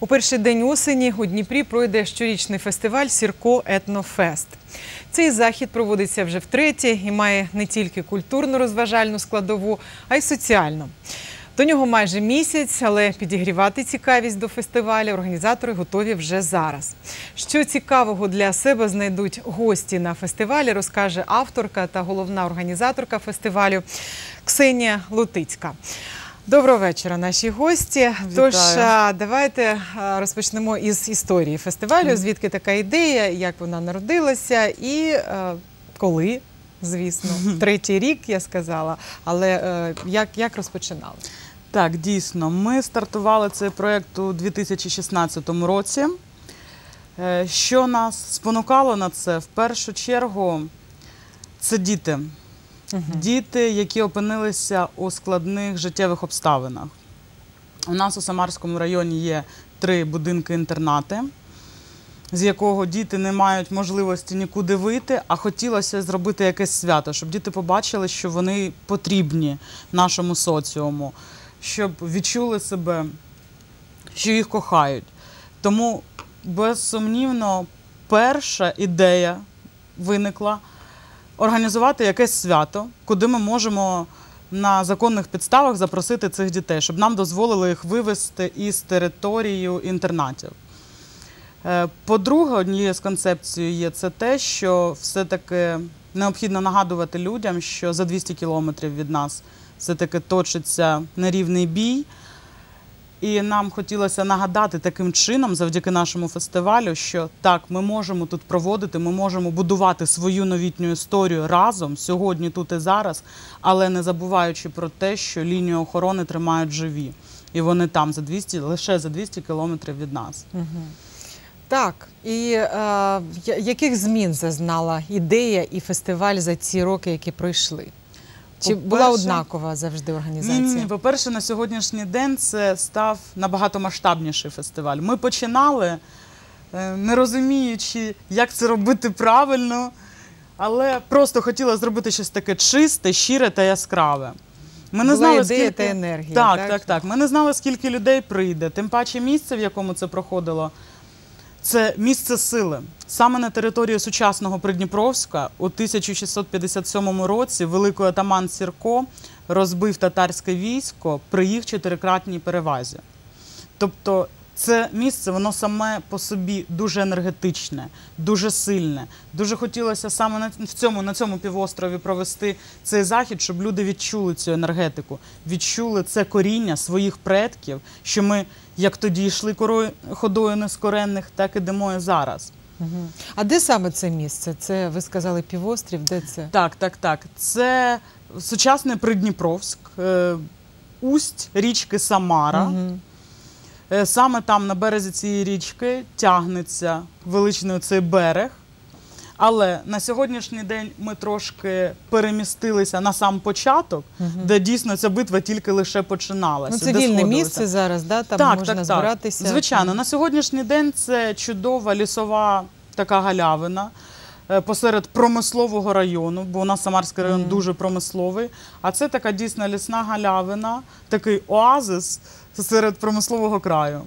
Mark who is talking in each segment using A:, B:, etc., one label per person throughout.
A: У перший день осені у Дніпрі пройде щорічний фестиваль Сірко Етнофест. Цей захід проводиться вже втретє і має не тільки культурно-розважальну складову, а й соціальну. До нього майже місяць, але підігрівати цікавість до фестивалю організатори готові вже зараз. Що цікавого для себе знайдуть гості на фестивалі, розкаже авторка та головна організаторка фестивалю Ксенія Лутицька. Доброго вечора, наші гості. Тож давайте розпочнемо із історії фестивалю. Звідки така ідея, як вона народилася і коли, звісно, третій рік я сказала. Але е, як, як розпочинали?
B: Так, дійсно, ми стартували цей проєкт у 2016 році. Е, Що нас спонукало на це? В першу чергу це діти. Діти, які опинилися у складних життєвих обставинах. У нас у Самарському районі є три будинки-інтернати, з якого діти не мають можливості нікуди вийти, а хотілося зробити якесь свято, щоб діти побачили, що вони потрібні нашому соціуму, щоб відчули себе, що їх кохають. Тому, безсумнівно, перша ідея виникла організувати якесь свято, куди ми можемо на законних підставах запросити цих дітей, щоб нам дозволили їх вивезти із території інтернатів. Е, По-друге, однією з концепцій є це те, що все-таки необхідно нагадувати людям, що за 200 кілометрів від нас все-таки точиться нерівний бій. І нам хотілося нагадати таким чином, завдяки нашому фестивалю, що так, ми можемо тут проводити, ми можемо будувати свою новітню історію разом сьогодні, тут і зараз, але не забуваючи про те, що лінію охорони тримають живі. І вони там за 200, лише за 200 кілометрів від нас.
A: Так, і е, яких змін зазнала ідея і фестиваль за ці роки, які пройшли? Чи була однакова завжди організація?
B: ні, ні. По-перше, на сьогоднішній день це став набагато масштабніший фестиваль. Ми починали, е, не розуміючи, як це робити правильно, але просто хотіли зробити щось таке чисте, щире та яскраве. Ми не
A: Була
B: знали,
A: ідея
B: скільки...
A: та енергія,
B: Так,
A: так?
B: так, так. Ми не знали, скільки людей прийде. Тим паче місце, в якому це проходило, це місце сили. Саме на території сучасного Придніпровська у 1657 році великий атаман Сірко розбив татарське військо при їх чотирикратній перевазі. Тобто це місце, воно саме по собі дуже енергетичне, дуже сильне. Дуже хотілося саме на в цьому, на цьому півострові провести цей захід, щоб люди відчули цю енергетику, відчули це коріння своїх предків, що ми як тоді йшли корою, ходою нескоренних, так ідемо і зараз.
A: А де саме це місце? Це ви сказали півострів, де це?
B: Так, так, так. Це сучасний Придніпровськ, е, усть річки Самара.
A: Мгм.
B: Е, Саме там на березі цієї річки тягнеться величний цей берег. Але на сьогоднішній день ми трошки перемістилися на сам початок, де дійсно ця битва тільки лише починалася.
A: Ну, це вільне місце зараз, да? там
B: так,
A: можна
B: так,
A: збиратися.
B: Так. Звичайно, на сьогоднішній день це чудова лісова така галявина посеред промислового району, бо у нас Самарський район
A: Мгм.
B: дуже промисловий. А це така дійсно лісна галявина, такий оазис серед промислового краю.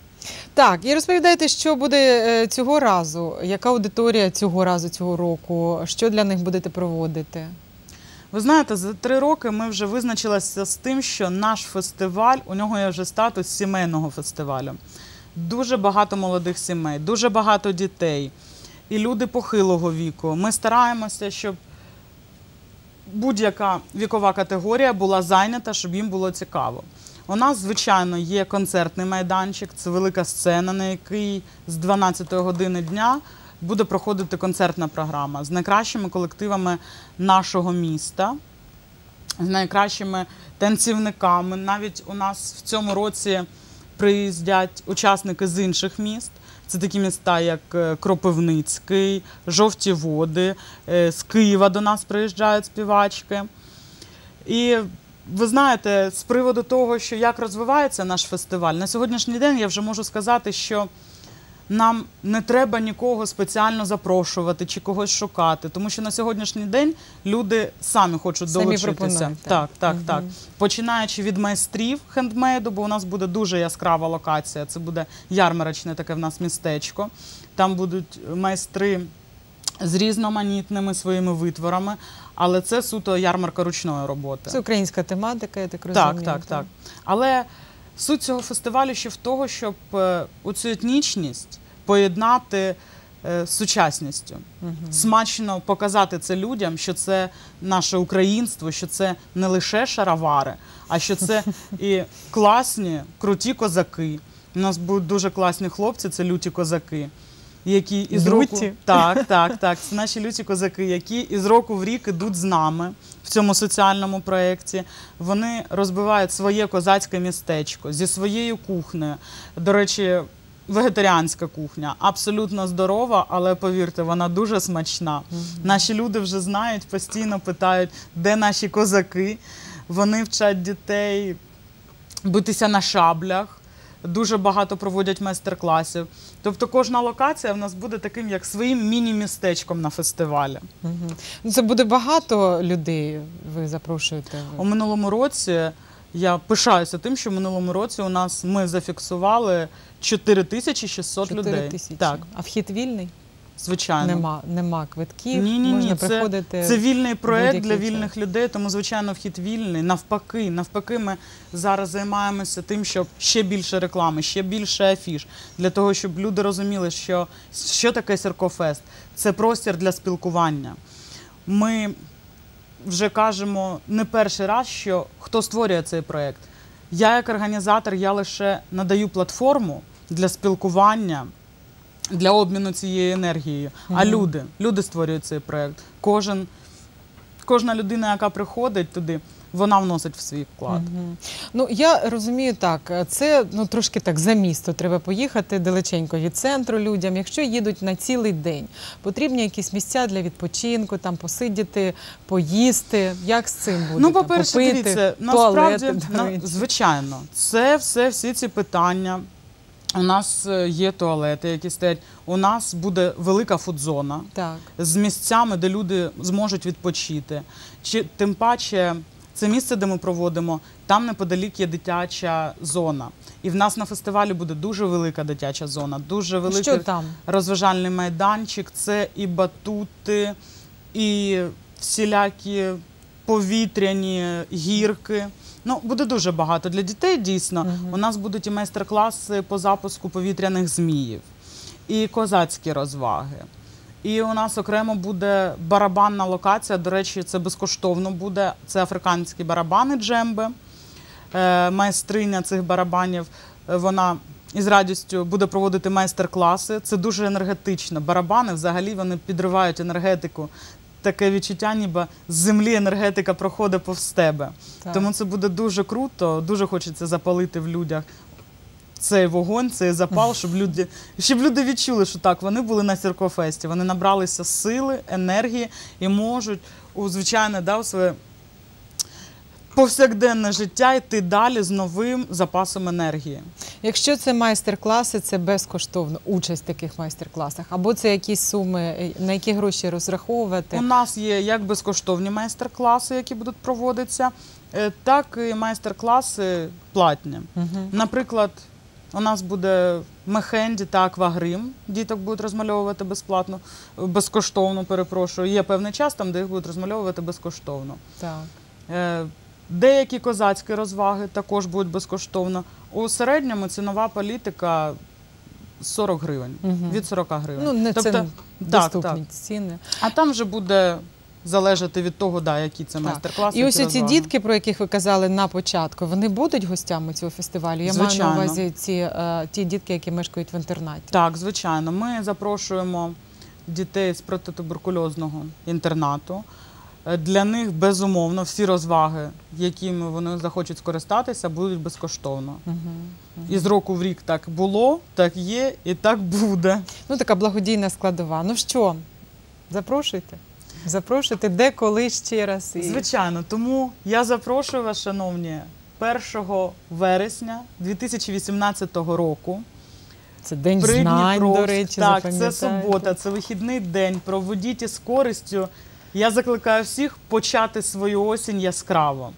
A: Так, і розповідайте, що буде е, цього разу, яка аудиторія цього разу, цього року, що для них будете проводити?
B: Ви знаєте, за три роки ми вже визначилися з тим, що наш фестиваль у нього є вже статус сімейного фестивалю. Дуже багато молодих сімей, дуже багато дітей і люди похилого віку. Ми стараємося, щоб будь-яка вікова категорія була зайнята, щоб їм було цікаво. У нас, звичайно, є концертний майданчик, це велика сцена, на якій з 12 години дня буде проходити концертна програма з найкращими колективами нашого міста, з найкращими танцівниками. Навіть у нас в цьому році приїздять учасники з інших міст. Це такі міста, як е, Кропивницький, Жовті Води, е, з Києва до нас приїжджають співачки. І ви знаєте, з приводу того, що як розвивається наш фестиваль, на сьогоднішній день я вже можу сказати, що Нам не треба нікого спеціально запрошувати чи когось шукати, тому що на сьогоднішній день люди самі хочуть
A: Самі
B: долучитися.
A: так.
B: так, так, так. Починаючи від майстрів хендмейду, бо у нас буде дуже яскрава локація. Це буде ярмарочне таке в нас містечко. Там будуть майстри з різноманітними своїми витворами, але це суто ярмарка ручної роботи.
A: Це українська тематика, я так розумію.
B: Так, так, так. Але суть цього фестивалю ще в того, щоб е, оцю етнічність поєднати е, з сучасністю.
A: угу.
B: Смачно показати це людям, що це наше українство, що це не лише шаровари, а що це і класні, круті козаки. У нас будуть дуже класні хлопці, це люті козаки. Які із року так, так, так. Це наші люті козаки, які із року в рік ідуть з нами в цьому соціальному проєкті. Вони розбивають своє козацьке містечко зі своєю кухнею. До речі, вегетаріанська кухня абсолютно здорова, але повірте, вона дуже смачна. Наші люди вже знають, постійно питають, де наші козаки. Вони вчать дітей битися на шаблях. Дуже багато проводять майстер-класів. Тобто кожна локація в нас буде таким, як своїм міні-містечком на фестивалі.
A: Ну, це буде багато людей. Ви запрошуєте.
B: У минулому році я пишаюся тим, що в минулому році у нас ми зафіксували 4600
A: людей.
B: людей.
A: тисячі.
B: Так,
A: А вхід вільний?
B: Звичайно.
A: Нема, нема квитків.
B: Ні, ні, ні,
A: Можна
B: це-
A: приходити.
B: Це вільний проект для вільних людей, тому звичайно вхід вільний. Навпаки, навпаки, ми зараз займаємося тим, щоб ще більше реклами, ще більше афіш, для того, щоб люди розуміли, що, що таке Сіркофест. Це простір для спілкування. Ми вже кажемо не перший раз, що хто створює цей проект. Я, як організатор, я лише надаю платформу для спілкування, для обміну цією енергією. А люди, люди створюють цей проект. Кожен, кожна людина, яка приходить туди, вона вносить в свій вклад.
A: Ну я розумію так. Це ну трошки так за місто. Треба поїхати далеченько від центру людям. Якщо їдуть на цілий день, потрібні якісь місця для відпочинку, там посидіти, поїсти. Як з цим буде?
B: Ну, по-перше, дивіться, насправді, на, звичайно, це все, всі ці питання. У нас е, є туалети, які стоять. У нас буде велика фудзона
A: так.
B: з місцями, де люди зможуть відпочити. Чи тим паче, це місце, де ми проводимо, там неподалік є дитяча зона. І в нас на фестивалі буде дуже велика дитяча зона, дуже великий
A: Що там?
B: розважальний майданчик. Це і батути, і всілякі повітряні гірки. Ну, буде дуже багато для дітей, дійсно.
A: Мгм.
B: У нас будуть і майстер-класи по запуску повітряних зміїв, і козацькі розваги. І у нас окремо буде барабанна локація. До речі, це безкоштовно буде. Це африканські барабани джемби. Е, Майстриня цих барабанів. е, Вона із радістю буде проводити майстер-класи. Це дуже енергетично. Барабани взагалі вони підривають енергетику. Таке відчуття, ніби з землі енергетика проходить повз тебе.
A: Так.
B: Тому це буде дуже круто. Дуже хочеться запалити в людях цей вогонь, цей запал, щоб люди, щоб люди відчули, що так, вони були на Сіркофесті, вони набралися сили, енергії і можуть у звичайне да, у своє повсякденне життя йти далі з новим запасом енергії.
A: Якщо це майстер-класи, це безкоштовно участь в таких майстер-класах, або це якісь суми, е, на які гроші розраховувати.
B: У нас є як безкоштовні майстер-класи, які будуть проводитися, е, так і майстер-класи платні.
A: Мгм.
B: Наприклад, у нас буде мехенді та аквагрим. Діток будуть розмальовувати безплатно, безкоштовно, перепрошую. Є певний час там, де їх будуть розмальовувати безкоштовно.
A: Так.
B: Деякі козацькі розваги також будуть безкоштовно. У середньому цінова політика 40 гривень.
A: Мгм.
B: Від 40 гривень.
A: Ну, не
B: тобто,
A: це
B: так,
A: доступні
B: так.
A: ціни.
B: А там вже буде залежати від того, да, які це майстер-класи.
A: І ось ці дітки, про яких ви казали на початку, вони будуть гостями цього фестивалю. Я маю на увазі ці е, ті дітки, які мешкають в інтернаті.
B: Так, звичайно. Ми запрошуємо дітей з протитуберкульозного інтернату. Е, Для них безумовно всі розваги, якими вони захочуть скористатися, будуть безкоштовно.
A: Угу.
B: І з року в рік так було, так є і так буде.
A: Ну така благодійна складова. Ну що, запрошуйте. Запрошуйте, де, коли ще раз. І...
B: Звичайно, тому я запрошую вас, шановні, 1 вересня 2018 року
A: Це день знань, до речі,
B: Так, це субота, це вихідний день. Проведіть із користю. Я закликаю всіх почати свою осінь яскраво.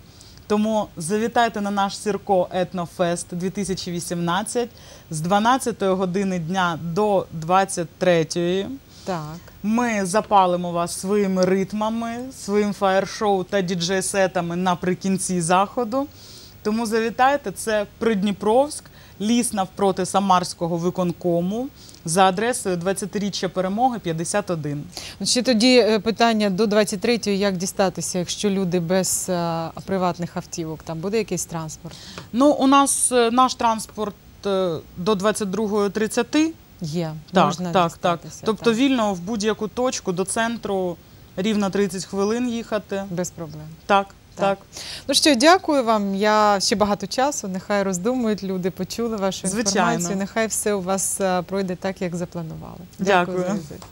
B: Тому завітайте на наш Сірко Етнофест 2018 з 12 години дня до 23.
A: Так.
B: Ми запалимо вас своїми ритмами, своїм фаєр-шоу та діджей-сетами наприкінці заходу. Тому завітайте, це Придніпровськ, ліс навпроти Самарського виконкому за адресою 20-річчя перемоги 51.
A: Ну, Ще тоді е, питання до 23-ї, як дістатися, якщо люди без е, приватних автівок, там буде якийсь транспорт?
B: Ну, у нас е, наш транспорт до 22.30.
A: Є,
B: Так,
A: можна
B: так, так. Тобто
A: так,
B: вільно в будь-яку точку до центру рівно 30 хвилин їхати.
A: без проблем.
B: Так,
A: Так.
B: так.
A: Ну що, дякую вам. Я ще багато часу. Нехай роздумують люди, почули вашу
B: Звичайно.
A: інформацію. Нехай все у вас е, пройде так, як запланували.
B: Дякую.
A: візит.